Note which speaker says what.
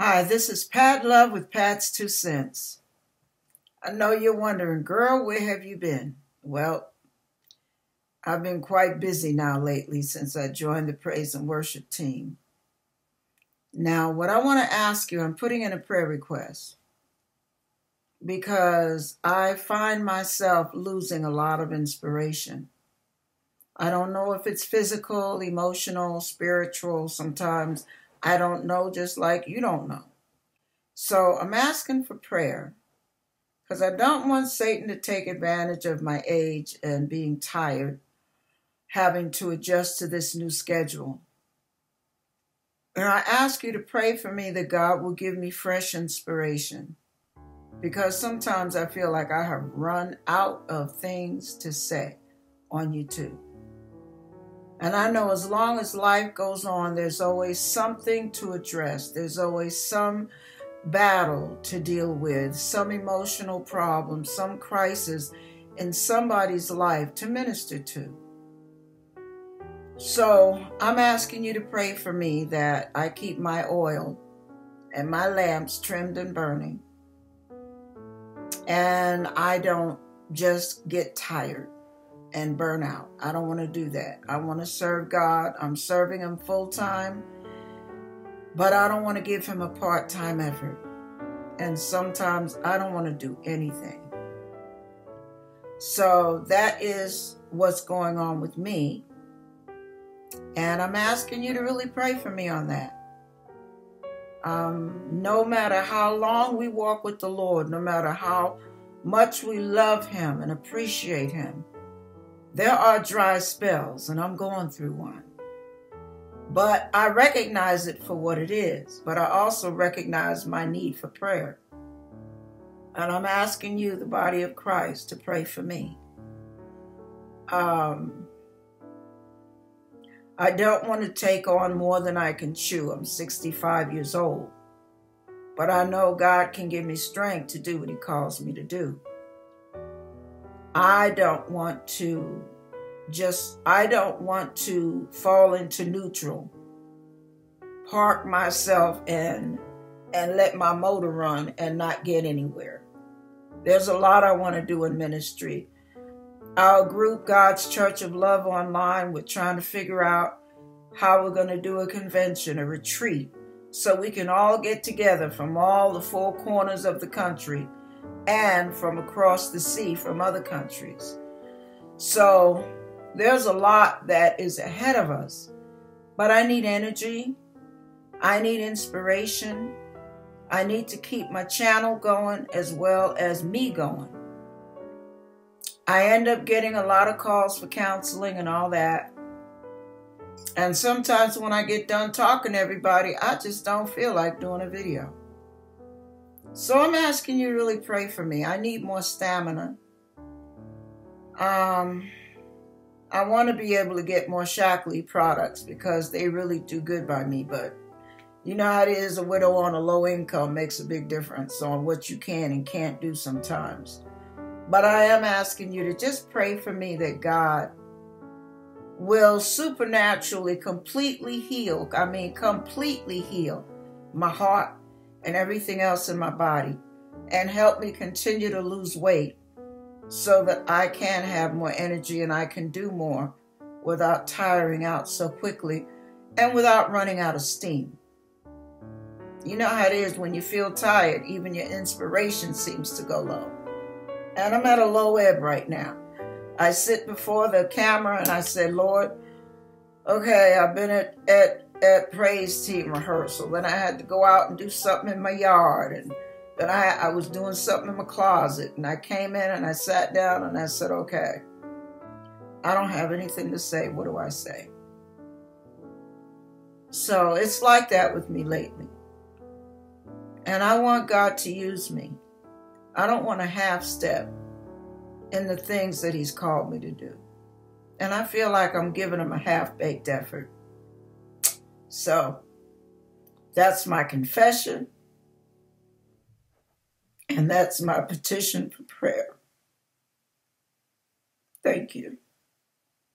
Speaker 1: Hi, this is Pat Love with Pat's Two Cents. I know you're wondering, girl, where have you been? Well, I've been quite busy now lately since I joined the praise and worship team. Now, what I want to ask you, I'm putting in a prayer request because I find myself losing a lot of inspiration. I don't know if it's physical, emotional, spiritual. Sometimes I don't know, just like you don't know. So I'm asking for prayer because I don't want Satan to take advantage of my age and being tired, having to adjust to this new schedule. And I ask you to pray for me that God will give me fresh inspiration because sometimes I feel like I have run out of things to say on YouTube. And I know as long as life goes on, there's always something to address. There's always some battle to deal with, some emotional problem, some crisis in somebody's life to minister to. So I'm asking you to pray for me that I keep my oil and my lamps trimmed and burning. And I don't just get tired and burnout. I don't want to do that. I want to serve God. I'm serving Him full time, but I don't want to give Him a part time effort. And sometimes I don't want to do anything. So that is what's going on with me. And I'm asking you to really pray for me on that. Um, no matter how long we walk with the Lord, no matter how much we love Him and appreciate Him, there are dry spells, and I'm going through one. But I recognize it for what it is, but I also recognize my need for prayer. And I'm asking you, the body of Christ, to pray for me. Um, I don't want to take on more than I can chew. I'm 65 years old. But I know God can give me strength to do what He calls me to do. I don't want to just, I don't want to fall into neutral, park myself and and let my motor run and not get anywhere. There's a lot I want to do in ministry. Our group, God's Church of Love Online, we're trying to figure out how we're going to do a convention, a retreat, so we can all get together from all the four corners of the country and from across the sea from other countries. So there's a lot that is ahead of us, but I need energy. I need inspiration. I need to keep my channel going as well as me going. I end up getting a lot of calls for counseling and all that. And sometimes when I get done talking to everybody, I just don't feel like doing a video. So I'm asking you really pray for me. I need more stamina. Um, I want to be able to get more Shaklee products because they really do good by me. But you know how it is, a widow on a low income makes a big difference on what you can and can't do sometimes. But I am asking you to just pray for me that God will supernaturally completely heal, I mean, completely heal my heart and everything else in my body and help me continue to lose weight so that I can have more energy and I can do more without tiring out so quickly and without running out of steam. You know how it is when you feel tired, even your inspiration seems to go low. And I'm at a low ebb right now. I sit before the camera and I say, Lord, okay, I've been at, at, at praise team rehearsal. Then I had to go out and do something in my yard and then I, I was doing something in my closet and I came in and I sat down and I said, okay, I don't have anything to say. What do I say? So it's like that with me lately. And I want God to use me. I don't want to half step in the things that He's called me to do. And I feel like I'm giving Him a half baked effort. So that's my confession. And that's my petition for prayer. Thank you.